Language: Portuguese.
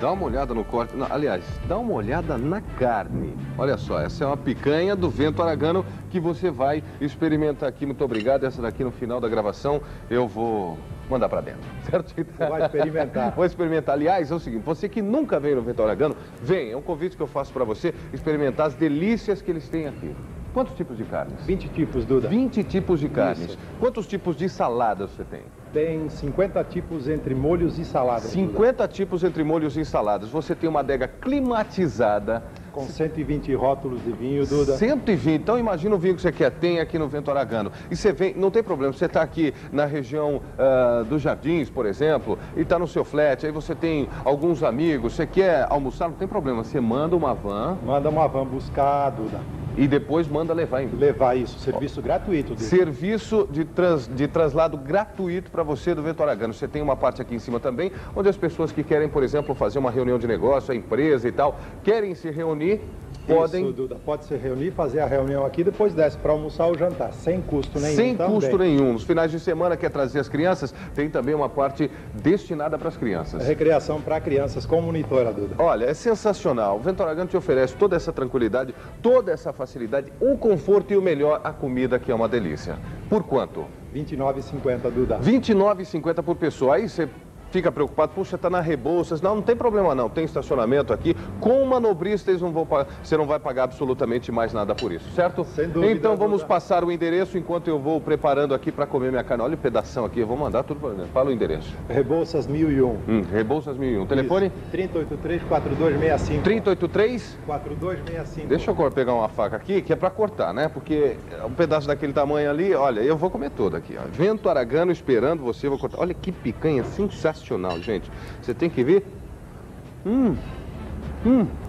Dá uma olhada no corte. Não, aliás, dá uma olhada na carne. Olha só, essa é uma picanha do vento aragano que você vai experimentar aqui. Muito obrigado. Essa daqui no final da gravação eu vou mandar para dentro, certo? Você vai experimentar. Vou experimentar. Aliás, é o seguinte, você que nunca veio no Vento Aragano, vem. É um convite que eu faço para você experimentar as delícias que eles têm aqui. Quantos tipos de carnes? 20 tipos, Duda. 20 tipos de carnes. Isso. Quantos tipos de saladas você tem? Tem 50 tipos entre molhos e saladas. 50 tipos entre molhos e saladas. Você tem uma adega climatizada. Com 120 rótulos de vinho, Duda. 120. Então imagina o vinho que você quer. Tem aqui no Vento Aragano. E você vem, não tem problema. Você está aqui na região ah, dos Jardins, por exemplo, e está no seu flat. Aí você tem alguns amigos. Você quer almoçar, não tem problema. Você manda uma van Manda uma van buscar, Duda. E depois manda levar em Levar isso, serviço gratuito, Duda. Serviço de, trans, de traslado gratuito para você do Vento Aragano. Você tem uma parte aqui em cima também, onde as pessoas que querem, por exemplo, fazer uma reunião de negócio, a empresa e tal, querem se reunir, podem, Isso, Duda. Pode se reunir, fazer a reunião aqui, depois desce para almoçar ou jantar, sem custo nenhum sem também. custo nenhum. Nos finais de semana, quer trazer as crianças, tem também uma parte destinada para as crianças. Recreação para crianças com monitora, Duda. Olha, é sensacional. O Vento Aragano te oferece toda essa tranquilidade, toda essa facilidade, o conforto e o melhor, a comida que é uma delícia. Por quanto? R$ 29,50, Duda. R$ 29,50 por pessoa. Aí você fica preocupado, puxa, tá na Rebouças. Não, não tem problema não, tem estacionamento aqui. Com o manobrista, eles não vão pagar, você não vai pagar absolutamente mais nada por isso, certo? Sem dúvida, Então vamos passar o endereço enquanto eu vou preparando aqui para comer minha carne. Olha o pedação aqui, eu vou mandar tudo para dentro. Fala o endereço. Rebouças 1001. Hum, Rebouças 1001. Telefone? 3083-4265. 3083 4265. Deixa eu pegar uma faca aqui, que é para cortar, né? Porque um pedaço daquele tamanho ali, olha, eu vou comer todo aqui, ó. Vento Aragano esperando você, vou cortar. Olha que picanha sensacional, gente. Você tem que ver. Hum, hum.